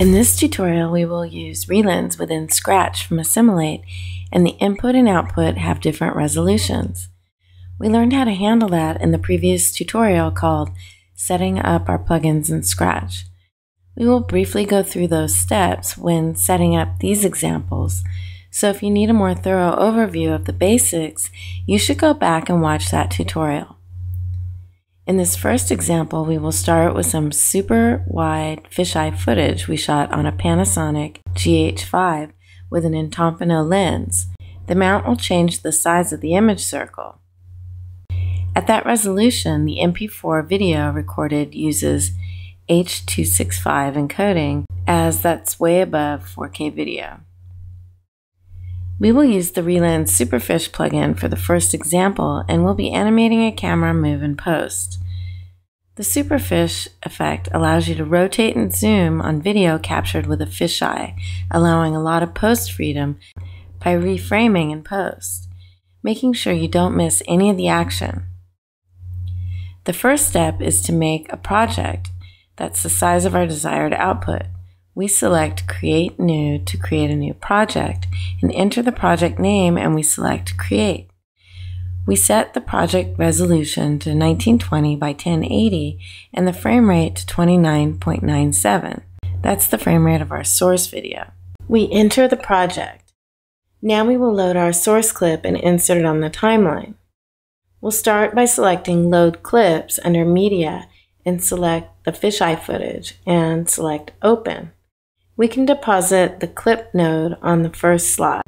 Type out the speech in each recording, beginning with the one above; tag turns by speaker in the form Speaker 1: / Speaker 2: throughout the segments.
Speaker 1: In this tutorial, we will use RE:Lens within Scratch from Assimilate, and the input and output have different resolutions. We learned how to handle that in the previous tutorial called Setting Up Our Plugins in Scratch. We will briefly go through those steps when setting up these examples, so if you need a more thorough overview of the basics, you should go back and watch that tutorial. In this first example, we will start with some super wide fisheye footage we shot on a Panasonic GH5 with an Entapano lens. The mount will change the size of the image circle. At that resolution, the MP4 video recorded uses H.265 encoding as that's way above 4K video. We will use the RE:Lens Superfish plugin for the first example and we'll be animating a camera move in post. The Superfish effect allows you to rotate and zoom on video captured with a fisheye, allowing a lot of post freedom by reframing in post, making sure you don't miss any of the action. The first step is to make a project that's the size of our desired output we select Create New to create a new project and enter the project name and we select Create. We set the project resolution to 1920 by 1080 and the frame rate to 29.97. That's the frame rate of our source video. We enter the project. Now we will load our source clip and insert it on the timeline. We'll start by selecting Load Clips under Media and select the fisheye footage and select Open we can deposit the clip node on the first slot.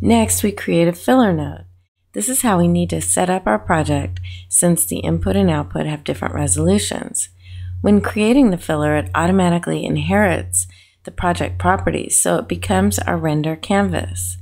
Speaker 1: Next, we create a filler node. This is how we need to set up our project since the input and output have different resolutions. When creating the filler, it automatically inherits the project properties, so it becomes our render canvas.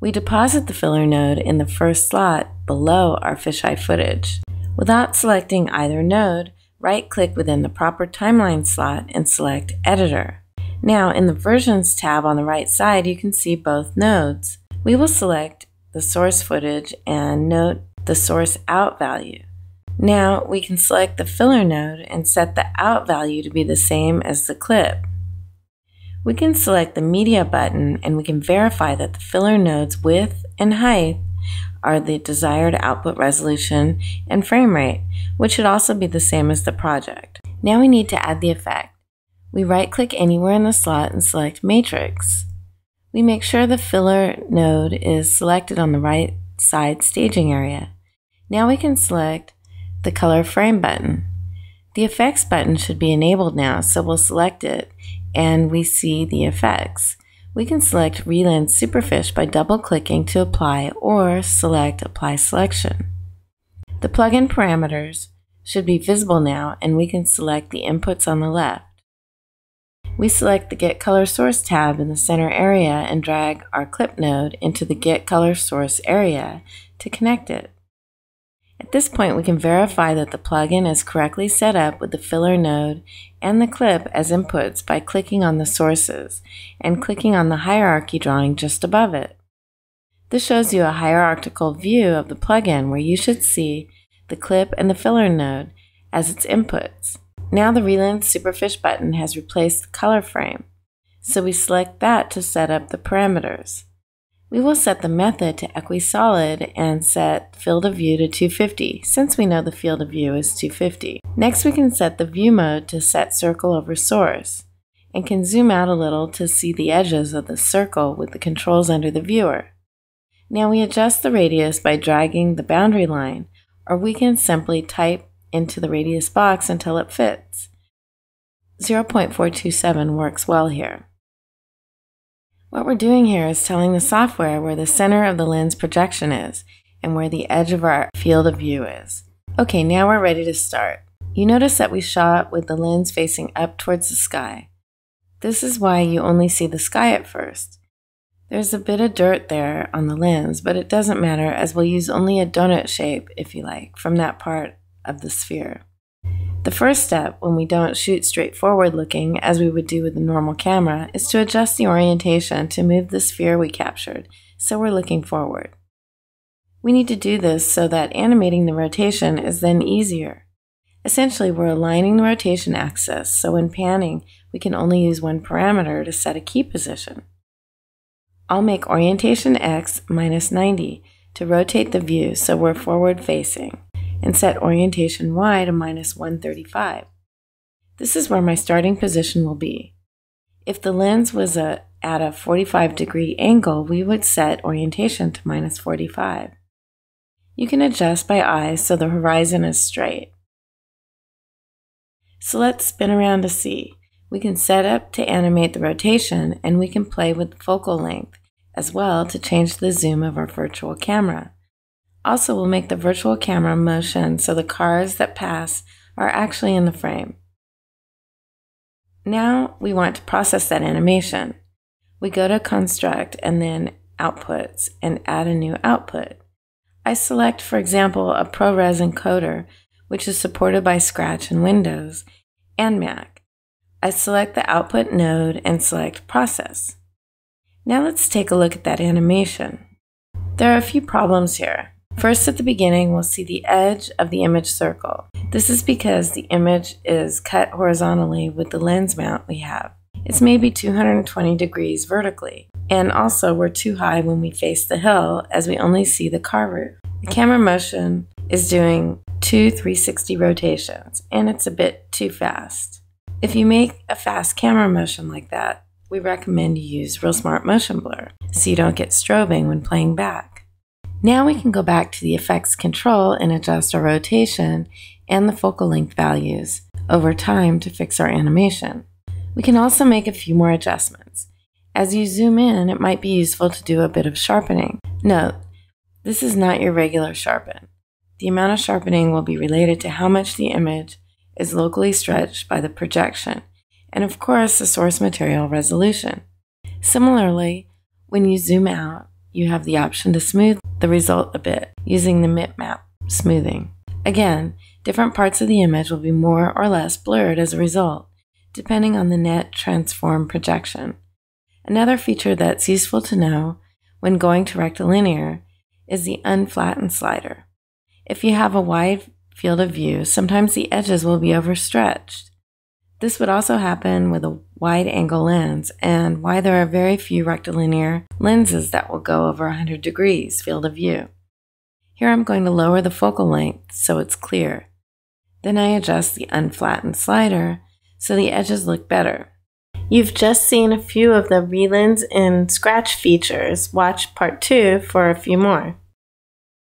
Speaker 1: We deposit the filler node in the first slot below our fisheye footage. Without selecting either node, right-click within the proper timeline slot and select Editor. Now, in the Versions tab on the right side, you can see both nodes. We will select the source footage and note the source out value. Now, we can select the filler node and set the out value to be the same as the clip. We can select the media button and we can verify that the filler node's width and height are the desired output resolution and frame rate, which should also be the same as the project. Now we need to add the effect. We right click anywhere in the slot and select Matrix. We make sure the filler node is selected on the right side staging area. Now we can select the color frame button. The effects button should be enabled now, so we'll select it and we see the effects. We can select RE:Lens Superfish by double clicking to apply or select Apply Selection. The plugin parameters should be visible now and we can select the inputs on the left. We select the Get Color Source tab in the center area and drag our clip node into the Get Color Source area to connect it. At this point, we can verify that the plugin is correctly set up with the filler node and the clip as inputs by clicking on the sources and clicking on the hierarchy drawing just above it. This shows you a hierarchical view of the plugin where you should see the clip and the filler node as its inputs. Now the RE:Lens Superfish button has replaced the color frame, so we select that to set up the parameters. We will set the method to EquiSolid and set field of view to 250, since we know the field of view is 250. Next we can set the view mode to set circle over source, and can zoom out a little to see the edges of the circle with the controls under the viewer. Now we adjust the radius by dragging the boundary line, or we can simply type into the radius box until it fits. 0.427 works well here. What we're doing here is telling the software where the center of the lens projection is and where the edge of our field of view is. Okay, now we're ready to start. You notice that we shot with the lens facing up towards the sky. This is why you only see the sky at first. There's a bit of dirt there on the lens, but it doesn't matter as we'll use only a donut shape, if you like, from that part of the sphere. The first step, when we don't shoot straight forward looking as we would do with a normal camera, is to adjust the orientation to move the sphere we captured so we're looking forward. We need to do this so that animating the rotation is then easier. Essentially, we're aligning the rotation axis so when panning, we can only use one parameter to set a key position. I'll make orientation X minus 90 to rotate the view so we're forward facing, and set orientation Y to minus 135. This is where my starting position will be. If the lens was a, at a 45 degree angle, we would set orientation to minus 45. You can adjust by eye so the horizon is straight. So let's spin around to see. We can set up to animate the rotation and we can play with focal length as well to change the zoom of our virtual camera. Also, we'll make the virtual camera motion so the cars that pass are actually in the frame. Now we want to process that animation. We go to Construct and then Outputs and add a new output. I select, for example, a ProRes encoder, which is supported by Scratch and Windows and Mac. I select the output node and select Process. Now let's take a look at that animation. There are a few problems here. First, at the beginning, we'll see the edge of the image circle. This is because the image is cut horizontally with the lens mount we have. It's maybe 220 degrees vertically. And also, we're too high when we face the hill as we only see the car roof. The camera motion is doing two 360 rotations, and it's a bit too fast. If you make a fast camera motion like that, we recommend you use ReelSmart Motion Blur so you don't get strobing when playing back. Now we can go back to the effects control and adjust our rotation and the focal length values over time to fix our animation. We can also make a few more adjustments. As you zoom in, it might be useful to do a bit of sharpening. Note, this is not your regular sharpen. The amount of sharpening will be related to how much the image is locally stretched by the projection, and of course the source material resolution. Similarly, when you zoom out, you have the option to smooth the result a bit using the mipmap smoothing. Again, different parts of the image will be more or less blurred as a result, depending on the net transform projection. Another feature that's useful to know when going to rectilinear is the unflatten slider. If you have a wide field of view, sometimes the edges will be overstretched. This would also happen with a wide angle lens and why there are very few rectilinear lenses that will go over 100 degrees field of view. Here I'm going to lower the focal length so it's clear. Then I adjust the unflattened slider so the edges look better. You've just seen a few of the RE:Lens and Scratch features. Watch part two for a few more.